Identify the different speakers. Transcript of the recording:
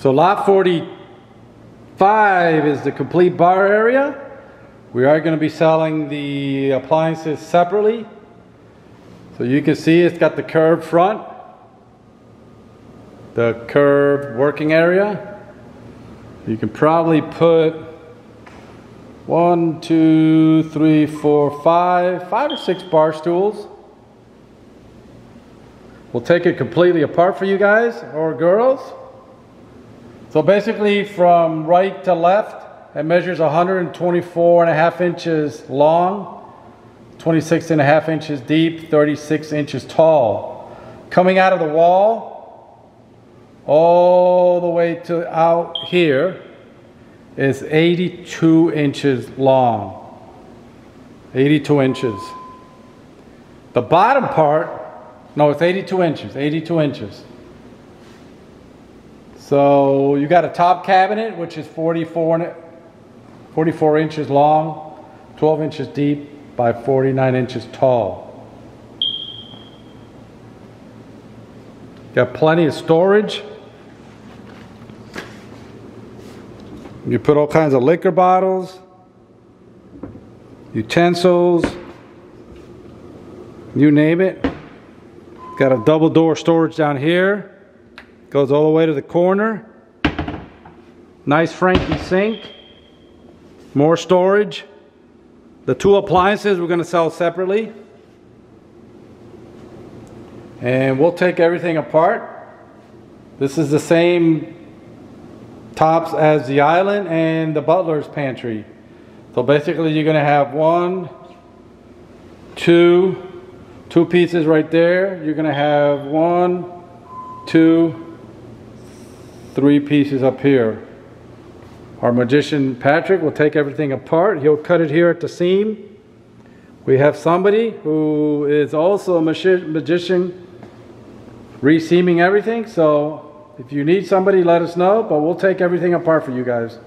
Speaker 1: So lot 45 is the complete bar area. We are going to be selling the appliances separately. So you can see it's got the curved front, the curved working area. You can probably put one, two, three, four, five, five or six bar stools. We'll take it completely apart for you guys or girls. So basically from right to left, it measures 124 and a half inches long, 26 and a half inches deep, 36 inches tall. Coming out of the wall, all the way to out here, is 82 inches long. 82 inches. The bottom part, no, it's 82 inches, 82 inches. So you got a top cabinet, which is 44, 44 inches long, 12 inches deep by 49 inches tall. Got plenty of storage. You put all kinds of liquor bottles, utensils, you name it. Got a double door storage down here. Goes all the way to the corner. Nice Franke sink. More storage. The two appliances we're going to sell separately. And we'll take everything apart. This is the same tops as the island and the butler's pantry. So basically you're gonna have one, two, two pieces right there. You're gonna have one, two, three pieces up here. Our magician Patrick will take everything apart. He'll cut it here at the seam. We have somebody who is also a magician reseaming everything. So if you need somebody, let us know, but we'll take everything apart for you guys.